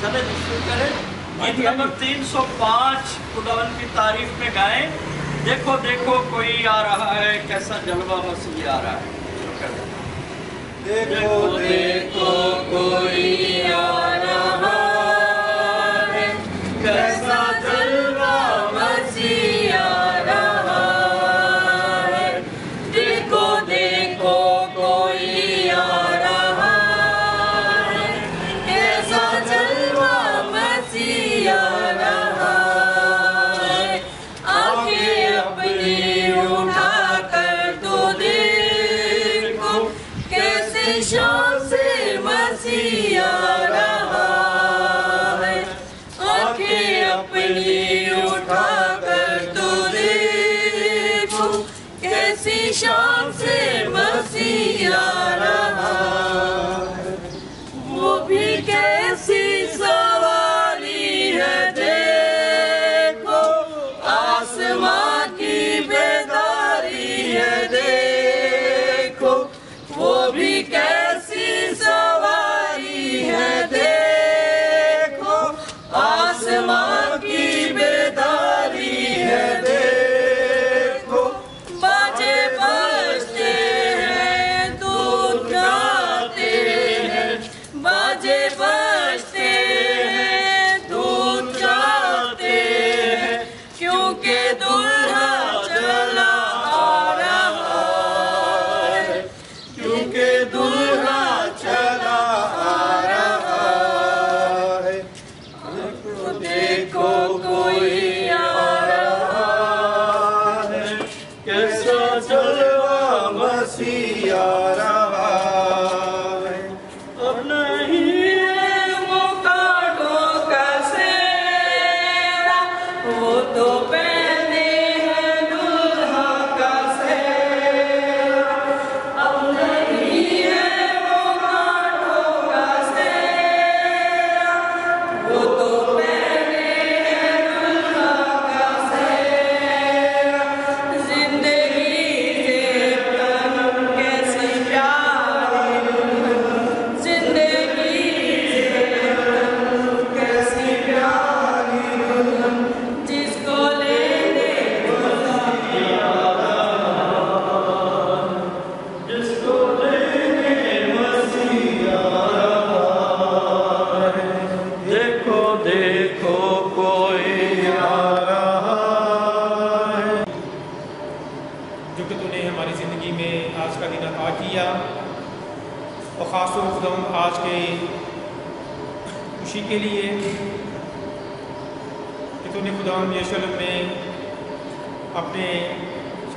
چلے دوسری جی، کریں۔ عید نمبر تین سو پانچ خداون کی تعریف میں گائیں دیکھو دیکھو، کوئی آ رہا ہے، کیسا جلوہ مسیح آ رہا ہے۔ دیکھو دیکھو، کوئی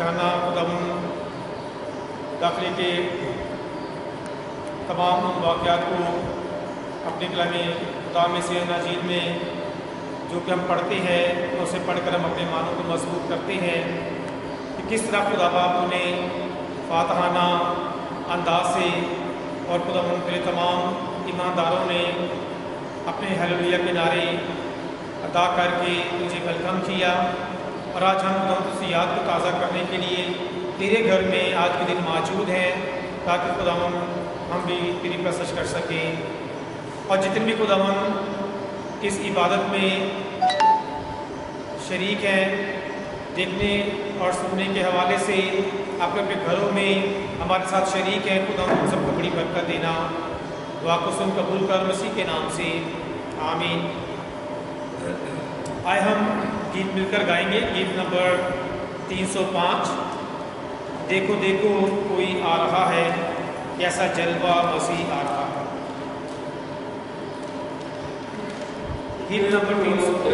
شانہ قدم داخلے کے تمام واقعات کو اپنے کلام کتاب میں سے ناجید میں جو کہ ہم پڑھتے ہیں اسے پڑھ کر ہم اپنے معنوں کو مضبوط کرتے ہیں کہ کس طرح خدا باپ نے فاتحانہ انداز سے اور خدا کے تمام ایمانداروں نے اپنے حلیہ کے نعرے ادا کر کے مجھے ویلکم کیا۔ اور آج ہم تندرستیات کو تازہ کرنے کے لیے تیرے گھر میں آج کے دن موجود ہیں، تاکہ خدا ہم بھی تیری پرسش کر سکیں۔ اور جتنے بھی خدا اس عبادت میں شریک ہیں، دیکھنے اور سننے کے حوالے سے آپ اپنے گھروں میں ہمارے ساتھ شریک ہیں خدا ہم سب کو بڑی برکت دینا۔ دعا کو سن قبول کر، مسیح کے نام سے، آمین۔ آئے ہم گیت مل کر گائیں گے، گیت نمبر تین سو پانچ۔ دیکھو دیکھو، کوئی آ رہا ہے، کیسا جلوہ مسیح آ رہا ہے۔ گیت نمبر تین سو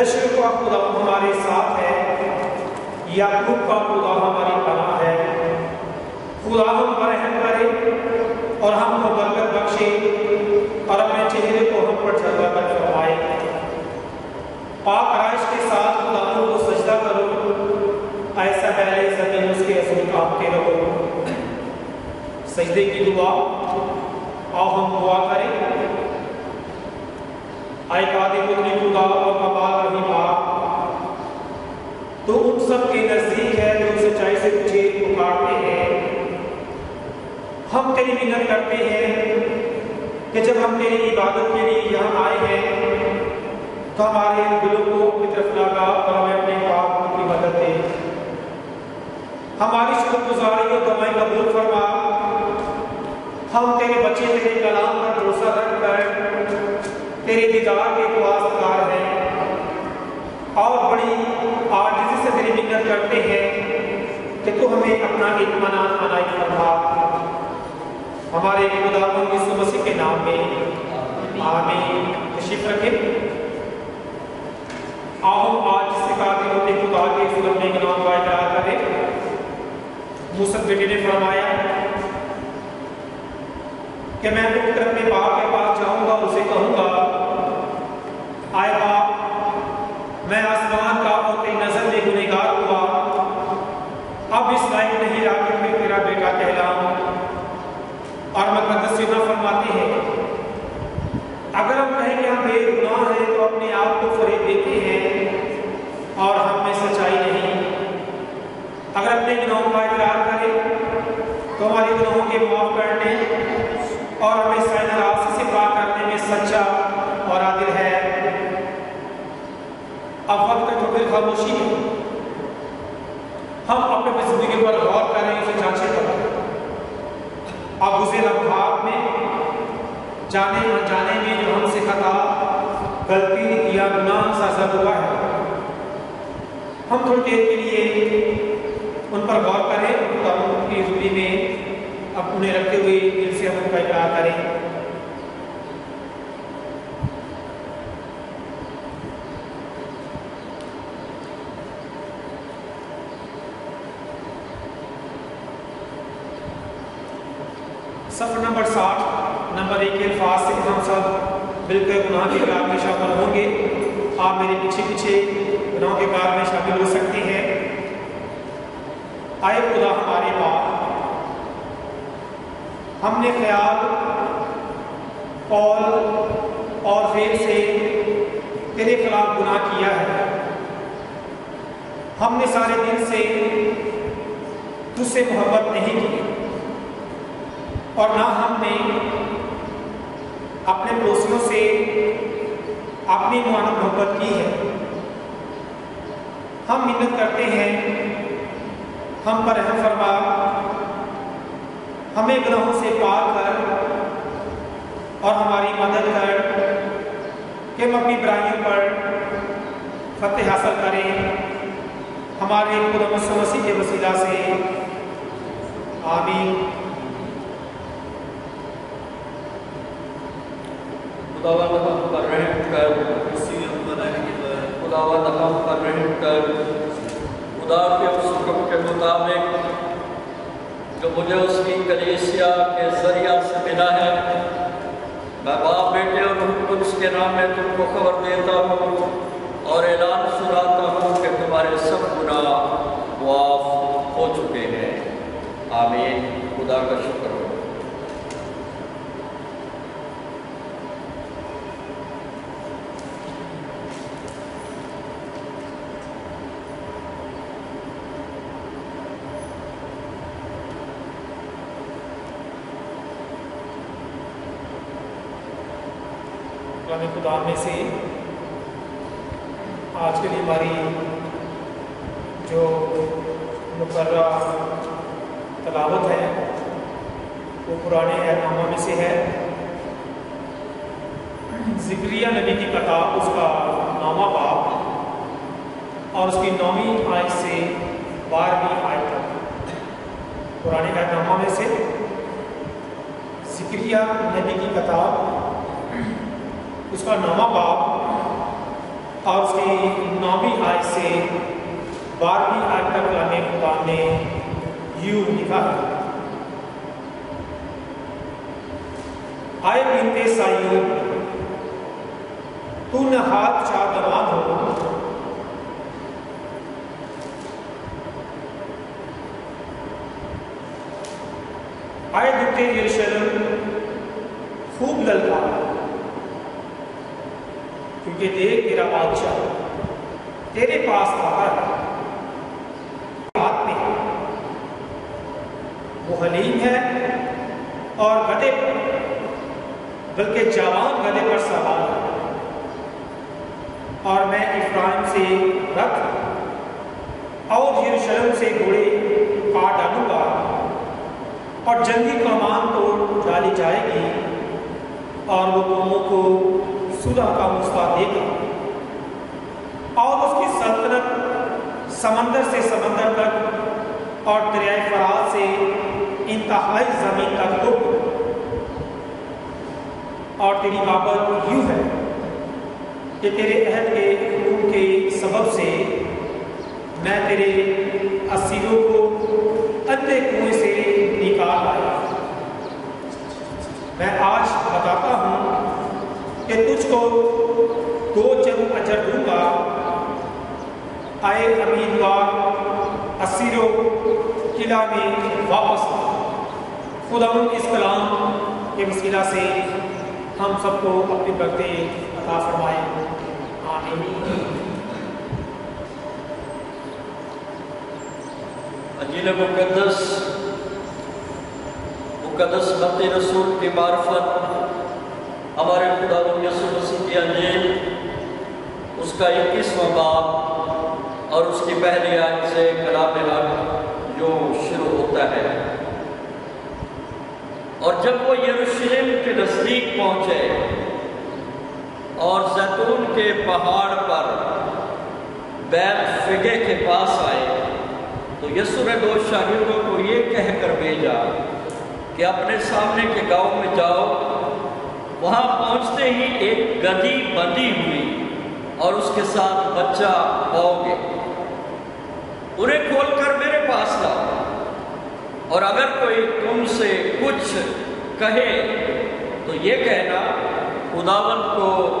لشکر کا خدا ہمارے ساتھ ہے، یعقوب کا خدا ہماری پناہ ہے۔ خدا ہم پر رحم کرے اور ہم کو برکت بخشے اور اپنے چہرے کو ہم پر جلوہ کر فرمائے۔ پاک آرائش کے ساتھ خدا کو سجدہ کرو، ایسا پہلے زمین اس کے اصول کامتے رہو۔ سجدے کی دعا، آؤ ہم دعا کریں۔ آئے قادر پتری خدا اور کمال رہی پاک تو ان سب کے نزدیک ہے جو سچائی سے تجھے پکارتے ہیں۔ ہم تیری منت کرتے ہیں کہ جب ہم تیری عبادت کے لیے یہاں آئے ہیں تو ہمارے دلوں کو اپنی طرف لگا اور ہمیں اپنے پاک کی مدد دے۔ ہماری شکر گزاری کو تمہیں قبول فرما۔ ہم تیرے بچے تیرے کلام تیرے دیدار کے تو واسطار ہیں۔ اور بڑی آرزی سے تیری منت کرتے ہیں کہ تو ہمیں اپنا اطمینان عنائی فرما۔ ہمارے خدا یسوع مسیح کے نام میں آمین۔ تشریف رکھیں۔ آؤ ہم آج سے قادر ہوتے خدا کے ظلم میں نام کا اقرار کریں۔ موسیٰ بیٹے نے فرمایا کہ میں اٹھ کر اپنے باپ کے پاس جاؤں گا اسے کہوں گا آئے باپ میں آسمان کا اور نظر میں گنہگار ہوا۔ اب اس لائق نہیں رہا کہ میں تیرا بیٹا کہلاؤں۔ اور مقدس یونا فرماتے ہیں، اگر ہم کہیں کہ ہم بے گناہ ہیں تو اپنے آپ کو فریب دیتے ہیں اور ہم میں سچائی نہیں۔ اگر اپنے گناہوں کا اقرار کریں تو ہمارے گناہوں کے معاف کرنے اور ہمیں سائن رابطے سے پاک کرنے میں سچا اب وقت ہے تو پھر خاموشی ہے، ہم اپنے اپنی زندگی پر غور کریں، اسے جانچیں کریں اب اسے لمحات میں جانے جانے میں جو ہم سے خطا، غلطی یا گناہ سازد ہوا ہے۔ ہم تھوڑی دیر کے لیے ان پر غور کریں ان کی حضوری میں اب انہیں رکھتے ہوئے دل سے ہم ان کا اقرار کریں صفحہ نمبر ساٹھ نمبر ایک کے الفاظ سے ہم سب گناہ کے کار میں شامل ہوں گے۔ آپ میرے پیچھے پیچھے گناہ کے کار میں شامل ہو سکتے ہیں۔ آئے خدا ہمارے باپ ہم نے خیال، قول اور فیل سے تیرے خلاف گناہ کیا ہے۔ ہم نے سارے دل سے تجھ سے محبت نہیں کی۔ اور نہ ہم نے اپنے پڑوسیوں سے اپنی معانت محبت کی ہے۔ ہم منت کرتے ہیں، ہم پر رحم فرما، ہمیں گناہوں سے پار کر اور ہماری مدد کر کہ ہم اپنی برائیوں پر فتح حاصل کریں۔ ہمارے خدا مسیح کے وسیلہ سے۔ آمین۔ خداوند ہم پر رحم کر خداوند ہم پر رحم کر خدا کے اس حکم کے مطابق جو مجھے اس کی کلیسیا کے ذریعہ سے ملا ہے میں باپ بیٹے اور روح کے نام میں تم کو خبر دیتا ہوں اور اعلان سناتا ہوں کہ تمہارے سب گناہ معاف ہو چکے ہیں آمین خدا کا شکر خدا میں سے آج کے لیے ہماری جو مقررہ تلاوت ہے، وہ پرانے احتامہ میں سے ہے۔ ذکریہ نبی کی کتاب، اس کا نامہ باپ اور اس کی نویں آیت سے بارہویں آیت تک۔ پرانے احتامہ میں سے ذکریہ نبی کی کتاب اس کا نامہ باپ اور اس کی نویں آیت سے بارہویں آیت تک کلام خدا نے یوں لکھا ہے۔ آئے بنتے سائیوں تو نہاد چادمان ہو۔ آئے دکھتے یرشلم کیونکہ دیکھ تیرا بادشاہ تیرے پاس آتا ہے بات میں وہ حلیم ہے اور گدے پر، بلکہ جوان گدے پر سوار ہے۔ اور میں افرائم سے رکھ اور یروشلم سے گھوڑے کاٹ ڈالوں گا۔ اور جنگی کمان تو ڈالی جائے گی اور وہ قوموں کو صلح کا مسئلہ دے گا۔ اور اس کی سلطنت سمندر سے سمندر تک اور دریائے فرات سے انتہائی زمین تک ہو اور تیری بابت یوں ہے کہ تیرے عہد کے حکم کے سبب سے میں تیرے اسیروں کو اندھے کنویں سے نکال آیا میں آج بتاتا ہوں کہ تجھ کو دو جنگ اجر دوں گا۔ آئے امیدوار اسیروں، قلعہ میں واپس۔ خدا اس کلام کے وسیلہ سے ہم سب کو اپنی برتے عطا فرمائے۔ آمین۔ انجیل مقدس مقدس مت رسول کی معرفت۔ ہمارے خدا یسوع مسیح کی انجیل اس کا اکیسواں باب اور اس کی پہلی آیت سے کلام حق جو شروع ہوتا ہے۔ اور جب وہ یروشلم کے نزدیک پہنچے اور زیتون کے پہاڑ پر بیت فگے کے پاس آئے، تو یسو نے دو شاگردوں کو یہ کہہ کر بھیجا کہ اپنے سامنے کے گاؤں میں جاؤ وہاں پہنچتے ہی ایک گدی بندی ہوئی اور اس کے ساتھ بچہ پاؤ گے انہیں کھول کر میرے پاس لاؤ۔ اور اگر کوئی تم سے کچھ کہے تو یہ کہنا خداون کو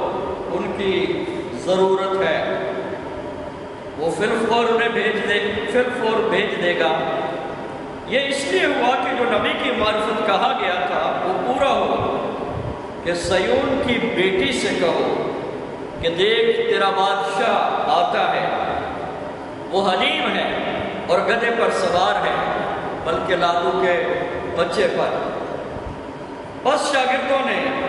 ان کی ضرورت ہے۔ وہ پھر فور انہیں بھیج دے پھر فور بھیج دے گا۔ یہ اس لیے ہوا کہ جو نبی کی معرفت کہا گیا تھا وہ پورا ہو۔ کہ سیون کی بیٹی سے کہو کہ دیکھ تیرا بادشاہ آتا ہے۔ وہ حلیم ہے اور گدے پر سوار ہے، بلکہ لادو کے بچے پر۔ بس شاگردوں نے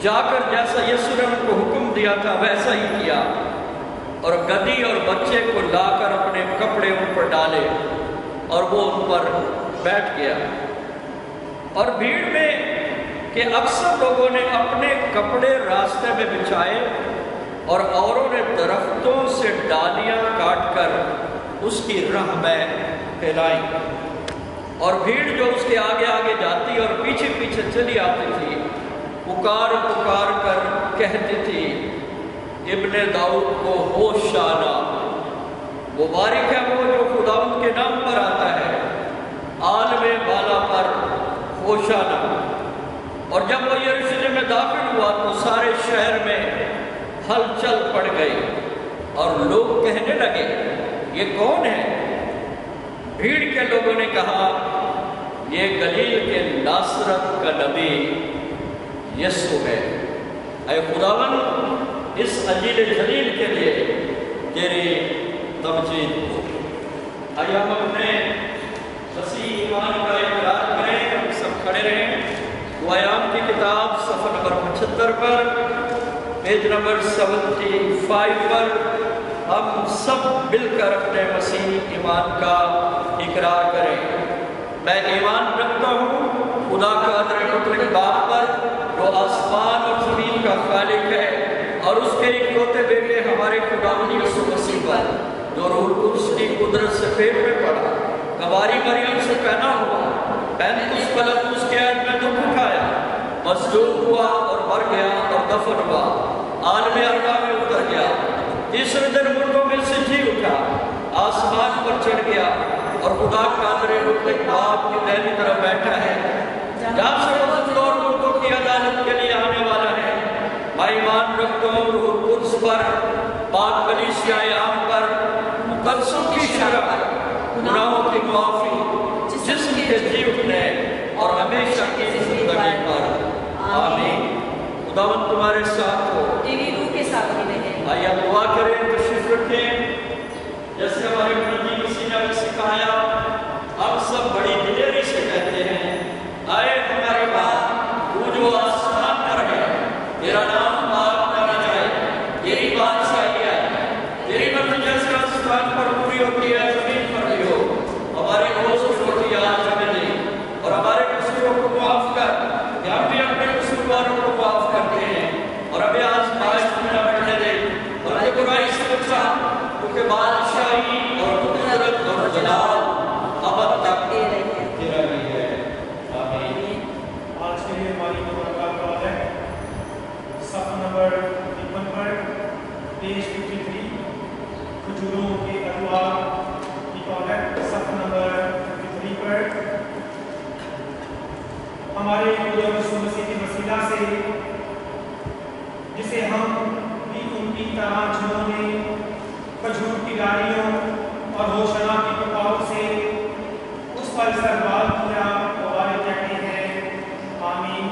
جا کر جیسا یسو نے ان کو حکم دیا تھا، ویسا ہی کیا۔ اور گدی اور بچے کو لا کر اپنے کپڑے ان پر ڈالے اور وہ ان پر بیٹھ گیا۔ اور بھیڑ میں کہ اکثر لوگوں نے اپنے کپڑے راستے میں بچھائے اور اوروں نے درختوں سے ڈالیاں کاٹ کر اس کی راہ میں پھیلائی۔ اور بھیڑ جو اس کے آگے آگے جاتی اور پیچھے پیچھے چلی آتی تھی، پکار پکار کر کہتی تھی، ابن داؤد کو ہوش آنا۔ وہ ہے وہ جو خدا کے نام پر آتا ہے، عالم بالا پر ہوش آنا۔ اور جب وہ یروشلم میں داخل ہوا تو سارے شہر میں ہلچل پڑ گئی اور لوگ کہنے لگے، یہ کون ہے؟ بھیڑ کے لوگوں نے کہا، یہ گلیل کے ناصرت کا نبی یسو ہے. اے خداون، اس عجیل جلیل کے لیے تیری تمجید کو آئیے ہم اپنے مسیح ایمان کا اقرار کریں ہم سب کھڑے رہیں ویام کی کتاب صفحہ نمبر پچھتر پر پیج نمبر سیونٹی فائیو پر ہم سب مل کر اپنے مسیح ایمان کا اقرار کریں۔ میں ایمان رکھتا ہوں، خدا کا ادر مطلق باپ پر جو آسمان اور زمین کا خالق ہے اور اس کے ایک لوتے بیٹے ہمارے خدا یسو مسیح پر، جو روح القدس کی قدرت سے پیٹ میں پڑا کباری مریم سے پہنا ہوا پینتیس پلک اس کے عید میں دکھ اٹھایا مزدور ہوا اور مر گیا اور دفن ہوا۔ عالم ارگاہ میں اتر گیا۔ تیسرے دن مردوں میں سے جی اٹھا۔ آسمان پر چڑھ گیا اور خدا قادر مطلق باپ کی دہلی طرف بیٹھا ہے۔ جہاں سے وہ اور مردوں کی عدالت کے لیے آنے والا ہے۔ میں ایمان رکھتا ہوں روح القدس پر، پاک کلیسیا عام پر، مقدسوں کی شرح گناہوں کی معافی، جسم کے جی اٹھنے اور ہمیشہ کی زندگی پر۔ آمین۔ خداوند تمہارے ساتھ ہو۔ تیری روح کے ساتھ بھی رہے۔ آئیے دعا کریں تشریف رکھیں۔ جیسے ہمارے نبی کسی نے ہمیں سکھایا ہم سب بڑی دلیری سے کہتے ہیں آئے ہمارے بعد تو جو آسمان پر ہے تیرا نام پاک کرنا جائے تیری بادشاہی ہے تیری مرضی جیسے آسمان پر پوری ہوتی ہے زمین پر بھی ہو ہمارے روز کی روٹی آج ہمیں دے اور ہمارے قصوروں کو معاف کر کہ ہم بھی اپنے قصورواروں کو معاف کرتے ہیں اور ہمیں آج باعث میں نہ بڑھنے دے اور ہمیں برائی سے بچا کیونکہ بادشاہی اور قدرت اور جلال ابد تک دے رہے ہیں تیرا ہی ہے آمین آج کے لیے ہماری ملاقات کا ہے صفحہ نمبر ترپن پر پیج ففٹی تھری کھجوروں کے انوار کی کال ہے صفحہ نمبر ففٹی تھری پر ہمارے خدا یسوع مسیح کی وسیلہ سے جسے ہم بھی ان کی طرح جنہوں نے کھجور کی ڈالیوں اور ہوشنا کی پکاؤ سے اس پر سروال کیا مبارک کہتے ہیں آمین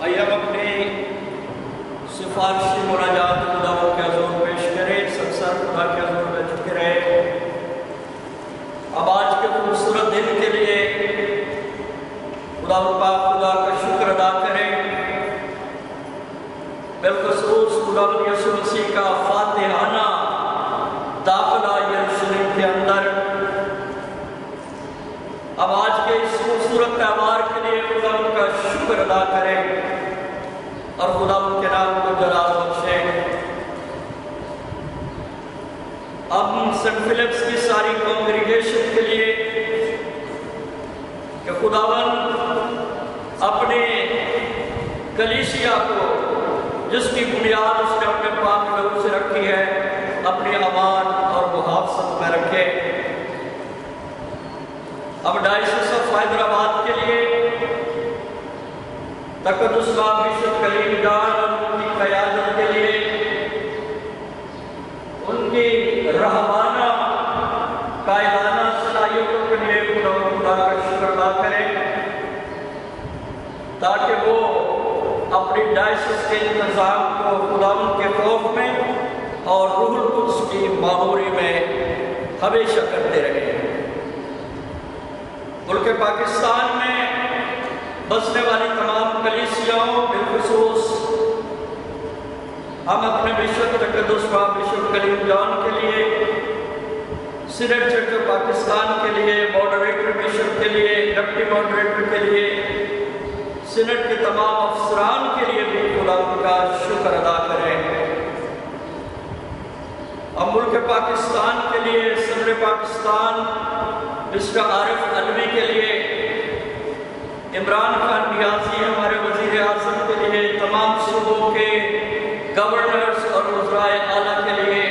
آئیے ہم اپنے سفارشی مناجات خدا کے حضور پیش کریں سنسر خدا کے حضور میں چکے رہے اب آج کے خوبصورت دن کے لیے خدا پاک خدا کا شکر ادا کریں بالخصوص خدا یسوع مسیح کا فاتحانہ ادا کریں اور خدا ان کے نام کو جلال بخشیں اب سنٹ فلپس کی ساری کانگریگیشن کے لیے کہ خداون اپنے کلیشیا کو، جس کی بنیاد اس نے اپنے پاک لوگوں سے رکھی ہے، اپنی امان اور محافظت میں رکھے۔ اب ڈائسس آف حیدرآباد کے لیے تقدس کا مشن کلیم جان اور ان کی قیادت کے لیے ان کی رہبانہ قائدانہ صلاحیتوں کے لیے خدا خدا کا شکر ادا کریں تاکہ وہ اپنی ڈائسس کے انتظام کو خدا کے خوف میں اور روح القدس کی معموری میں ہمیشہ کرتے رہے ہیں۔ ملک پاکستان میں بسنے والی تمام کلیسیاؤں بالخصوص، ہم اپنے بشپ تقدس پاک بشپ کلیم جان کے لیے، سینٹ چرچ پاکستان کے لیے ماڈریٹر بشپ کے لیے، ڈپٹی ماڈریٹر کے لیے سینٹ کے تمام افسران کے لیے بھی خدا کا شکر ادا کریں۔ ہم ملک پاکستان کے لیے، صدر پاکستان، مسٹر عارف علوی کے لیے، عمران خان نیازی، ہمارے وزیر اعظم کے لیے، تمام صوبوں کے گورنرز اور وزرائے اعلیٰ کے لیے،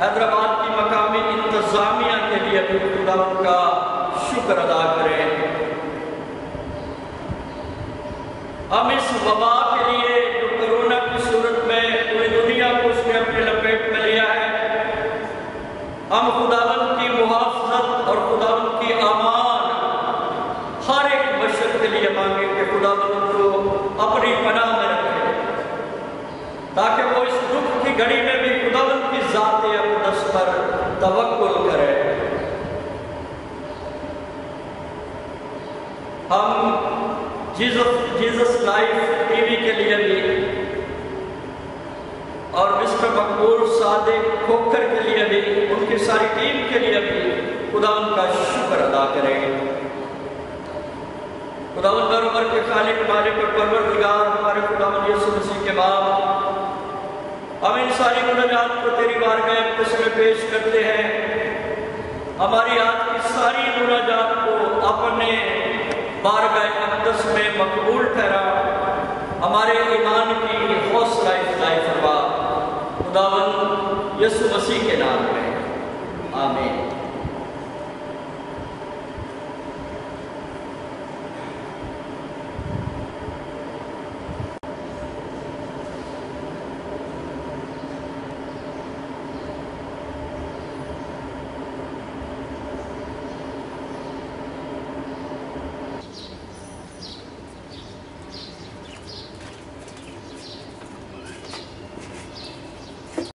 حیدرآباد کی مقامی انتظامیہ کے لیے بھی خدا کا شکر ادا کریں۔ ہم اس وبا کے لیے جو کرونا کی صورت میں پوری دنیا کو اس نے اپنے لپیٹ میں لیا ہے، ہم خداون کی محافظت اور خداون کی امان ہر ایک بشر کے لیے مانگیں کہ خداون کو اپنی پناہ میں رکھے، تاکہ وہ اس دکھ کی گھڑی میں بھی خداون کی ذات اقدس پر توکل کرے۔ ہم Jesus Jesus life TV کے لیے بھی اور مسٹر مقبول صادق کھوکر کے لیے بھی ان کی ساری ٹیم کے لیے بھی خدا ان کا شکر ادا کریں خدا ان برابر کے خالق مالک اور پروردگار، ہمارے خدا ان یسو مسیح کے باپ۔ ہم ان ساری منجات کو تیری بارگاہ اقدس میں پیش کرتے ہیں۔ ہماری آج کی ساری منجات کو اپنے بارگاہ اقدس میں مقبول ٹھہرا۔ ہمارے ایمان کی حوصلہ افزائی فرما خداون یسو مسیح کے نام میں آمین۔